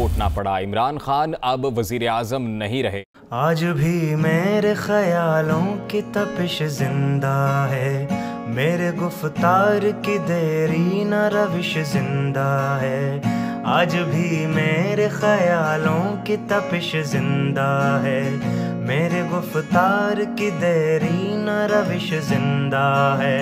कोटना पड़ा। इमरान खान अब वज़ीर आज़म नहीं रहे। आज भी मेरे ख्यालों की तपिश ज़िंदा है। मेरे गुफ्तार की देरी न रविश ज़िंदा है। आज भी मेरे ख्यालों की तपिश ज़िंदा है। मेरे गुफ्तार की देरी न रविश ज़िंदा है।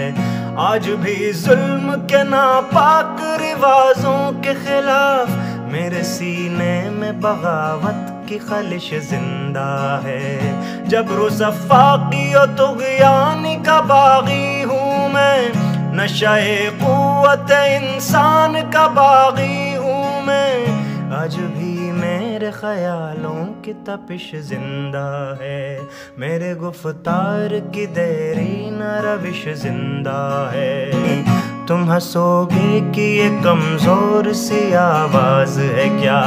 आज भी जुल्म के नापाक रिवाजों के खिलाफ मेरे सीने में बगावत की खलिश ज़िंदा है। जब रुसफाकी और तुगयानी का बागी हूँ मैं नशे कुत इंसान का बागी हूँ मैं, आज भी मेरे ख्यालों की तपिश ज़िंदा है। मेरे गुफ्तार की देरी न रविश ज़िंदा है। तुम हंसोगे कि ये कमज़ोर सी आवाज़ है क्या?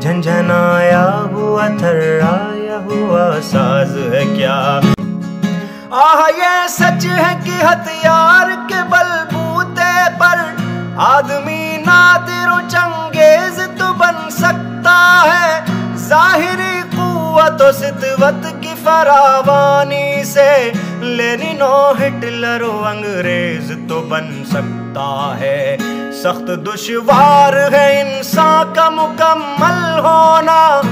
झंझनाया हुआ, थर्राया हुआ साज है क्या? आह, ये सच है कि हथियार के बलबूते पर आदमी नादिर चंगेज तो बन सकता है। जाहिरी कुत सितवत की फरावानी से लेनिनो हिटलर अंग्रेज़ तो बन सकता है। सख्त दुश्वार है इंसान का मुकम्मल होना।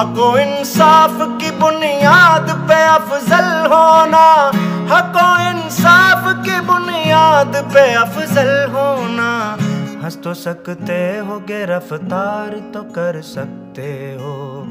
हको इंसाफ की बुनियाद पे अफजल होना। हको इंसाफ की बुनियाद पे अफजल होना। हंस तो सकते हो गे रफ्तार तो कर सकते हो।